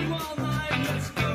you all night. Let's go.